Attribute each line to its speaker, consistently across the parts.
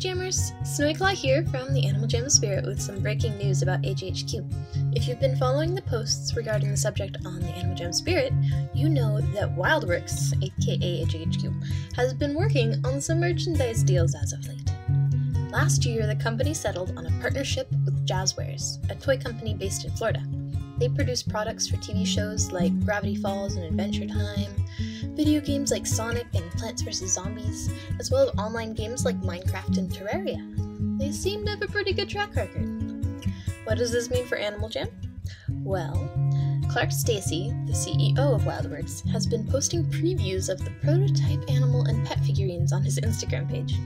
Speaker 1: Jammers! Snowyclaw here from the Animal Jam Spirit with some breaking news about AJHQ. If you've been following the posts regarding the subject on the Animal Jam Spirit, you know that Wildworks, aka AJHQ, has been working on some merchandise deals as of late. Last year, the company settled on a partnership with Jazwares, a toy company based in Florida. They produce products for TV shows like Gravity Falls and Adventure Time, video games like Sonic and Plants vs. Zombies, as well as online games like Minecraft and Terraria. They seem to have a pretty good track record. What does this mean for Animal Jam? Well, Clark Stacey, the CEO of Wildworks, has been posting previews of the prototype animal and pet figurines on his Instagram page.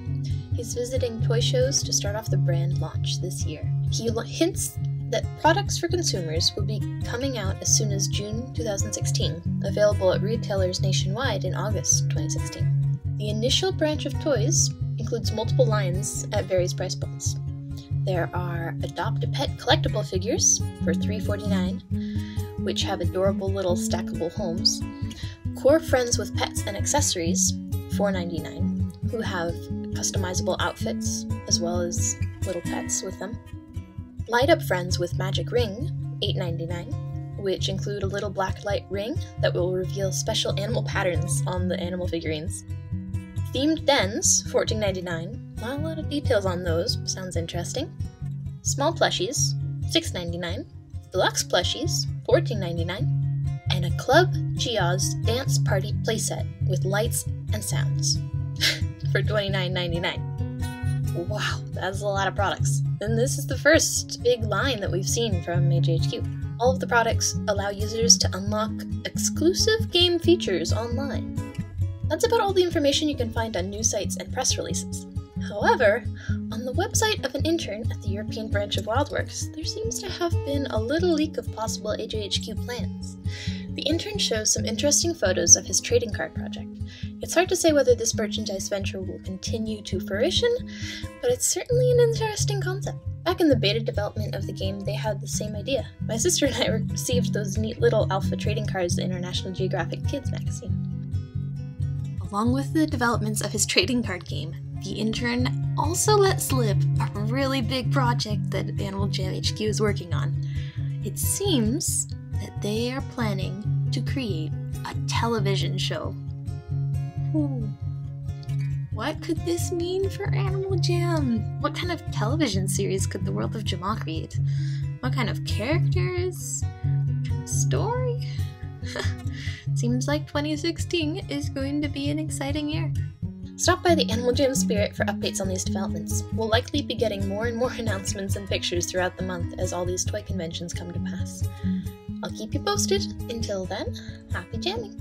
Speaker 1: He's visiting toy shows to start off the brand launch this year. He hints that products for consumers will be coming out as soon as June 2016, available at retailers nationwide in August 2016. The initial branch of toys includes multiple lines at various price points. There are Adopt a Pet collectible figures for $3.49, which have adorable little stackable homes, Core Friends with Pets and Accessories, 499, who have customizable outfits as well as little pets with them. Light Up Friends with Magic Ring, $8.99, which include a little black light ring that will reveal special animal patterns on the animal figurines. Themed Dens, $14.99. Not a lot of details on those, sounds interesting. Small plushies, $6.99. Deluxe plushies, $14.99. And a Club Geoz Dance Party playset with lights and sounds for $29.99. Wow, that's a lot of products. And this is the first big line that we've seen from AJHQ. All of the products allow users to unlock exclusive game features online. That's about all the information you can find on news sites and press releases. However, on the website of an intern at the European branch of Wildworks, there seems to have been a little leak of possible AJHQ plans. The intern shows some interesting photos of his trading card project. It's hard to say whether this merchandise venture will continue to fruition, but it's certainly an interesting concept. Back in the beta development of the game, they had the same idea. My sister and I received those neat little alpha trading cards in our National Geographic Kids magazine. Along with the developments of his trading card game, the intern also let slip a really big project that Animal Jam HQ is working on. It seems that they are planning to create a television show. What could this mean for Animal Jam? What kind of television series could the world of Jamaa create? What kind of characters? Story? Seems like 2016 is going to be an exciting year. Stop by the Animal Jam Spirit for updates on these developments. We'll likely be getting more and more announcements and pictures throughout the month as all these toy conventions come to pass. I'll keep you posted. Until then, happy jamming!